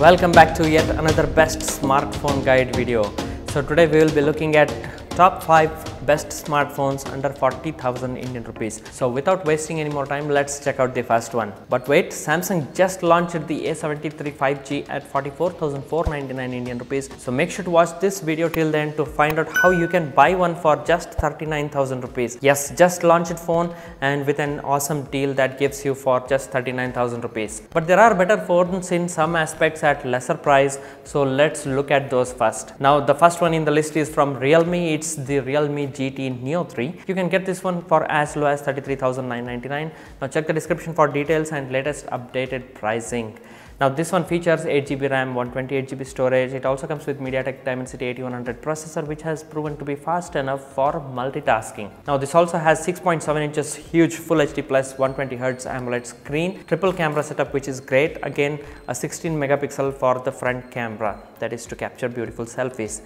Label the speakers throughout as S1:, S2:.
S1: Welcome back to yet another best smartphone guide video. So today we will be looking at top 5 best smartphones under 40,000 Indian rupees. So without wasting any more time, let's check out the first one. But wait, Samsung just launched the A73 5G at 44,499 Indian rupees. So make sure to watch this video till then to find out how you can buy one for just 39,000 rupees. Yes, just launched phone and with an awesome deal that gives you for just 39,000 rupees. But there are better phones in some aspects at lesser price. So let's look at those first. Now the first one in the list is from Realme. It's the Realme GT Neo 3. You can get this one for as low as 33,999. Now check the description for details and latest updated pricing. Now this one features 8GB RAM, 128GB storage. It also comes with MediaTek Dimensity 8100 processor which has proven to be fast enough for multitasking. Now this also has 6.7 inches huge Full HD plus 120Hz AMOLED screen, triple camera setup which is great. Again a 16 megapixel for the front camera that is to capture beautiful selfies.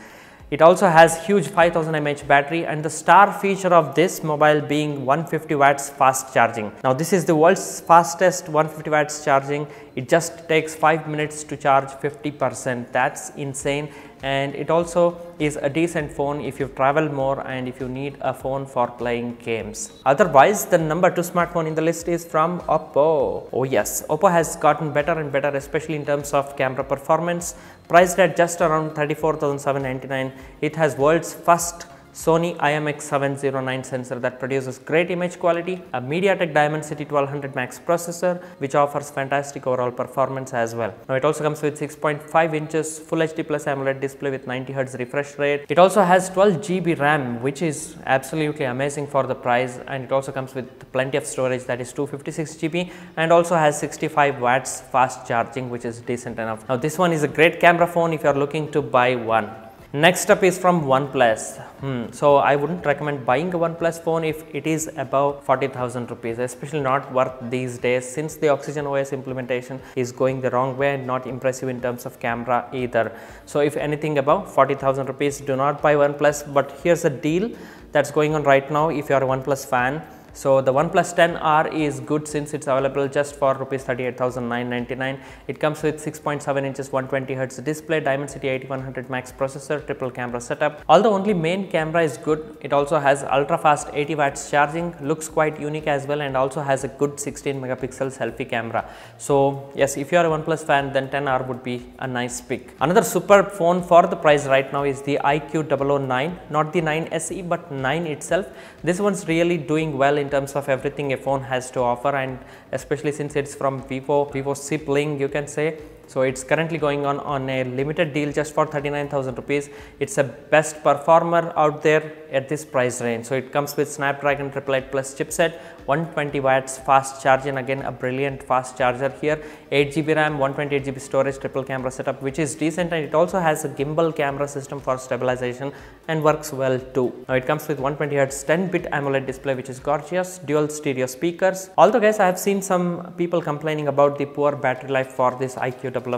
S1: It also has huge 5000 mAh battery and the star feature of this mobile being 150 watts fast charging. Now this is the world's fastest 150 watts charging. It just takes 5 minutes to charge 50%. That's insane and it also is a decent phone if you travel more and if you need a phone for playing games. Otherwise, the number 2 smartphone in the list is from Oppo. Oh yes, Oppo has gotten better and better especially in terms of camera performance. Priced at just around 34,799, it has world's first Sony IMX709 sensor that produces great image quality, a MediaTek Dimensity 1200 Max processor which offers fantastic overall performance as well. Now it also comes with 6.5 inches Full HD Plus AMOLED display with 90 Hz refresh rate. It also has 12 GB RAM which is absolutely amazing for the price and it also comes with plenty of storage that is 256 GB and also has 65 watts fast charging which is decent enough. Now this one is a great camera phone if you are looking to buy one. Next up is from OnePlus. Hmm. So I wouldn't recommend buying a OnePlus phone if it is above 40,000 rupees, especially not worth these days since the Oxygen OS implementation is going the wrong way and not impressive in terms of camera either. So if anything above 40,000 rupees, do not buy OnePlus. But here's a deal that's going on right now if you are a OnePlus fan so the OnePlus 10R is good since it's available just for rupees 38,999. It comes with 6.7 inches 120 Hz display, Dimensity 8100 Max processor, triple camera setup. Although only main camera is good, it also has ultra fast 80 watts charging, looks quite unique as well and also has a good 16 megapixel selfie camera. So yes, if you are a OnePlus fan then 10R would be a nice pick. Another superb phone for the price right now is the iQOO 009, not the 9 SE but 9 itself. This one's really doing well in terms of everything a phone has to offer and especially since it's from Vivo, Vivo sibling you can say. So it's currently going on on a limited deal just for 39,000 rupees. It's a best performer out there at this price range. So it comes with Snapdragon 888 Plus chipset, 120 watts fast charging again a brilliant fast charger here, 8 GB RAM, 128 GB storage, triple camera setup which is decent and it also has a gimbal camera system for stabilization and works well too. Now it comes with 120 Hz 10-bit AMOLED display which is gorgeous, dual stereo speakers. Although guys I have seen some people complaining about the poor battery life for this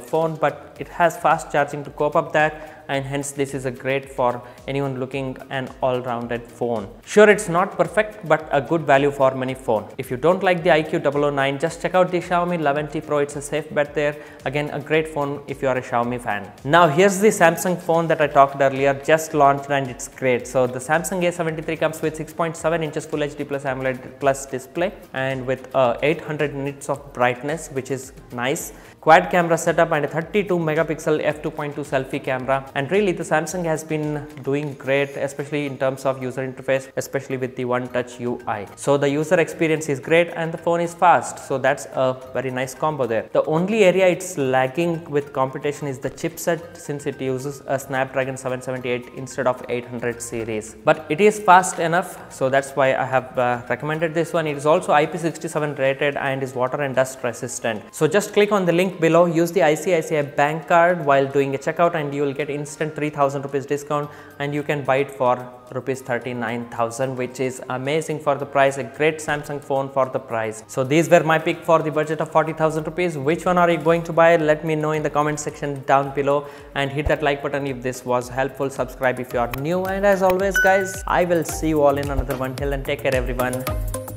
S1: phone but it has fast charging to cope up that and hence this is a great for anyone looking an all-rounded phone. Sure it's not perfect but a good value for many phone. If you don't like the iQOO9 just check out the Xiaomi 11T Pro it's a safe bet there. Again a great phone if you are a Xiaomi fan. Now here's the Samsung phone that I talked earlier just launched and it's great. So the Samsung A73 comes with 6.7 inches Full HD Plus AMOLED Plus display and with uh, 800 nits of brightness which is nice quad camera setup and a 32 megapixel f2.2 selfie camera and really the Samsung has been doing great especially in terms of user interface especially with the one touch UI. So the user experience is great and the phone is fast so that's a very nice combo there. The only area it's lagging with competition is the chipset since it uses a Snapdragon 778 instead of 800 series but it is fast enough so that's why I have uh, recommended this one. It is also IP67 rated and is water and dust resistant. So just click on the link below use the ICICI bank card while doing a checkout and you will get instant 3000 rupees discount and you can buy it for rupees 39000 which is amazing for the price a great Samsung phone for the price. So these were my pick for the budget of 40,000 rupees. Which one are you going to buy? Let me know in the comment section down below and hit that like button if this was helpful. Subscribe if you are new. And as always guys I will see you all in another one. Till then take care everyone.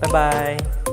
S1: Bye bye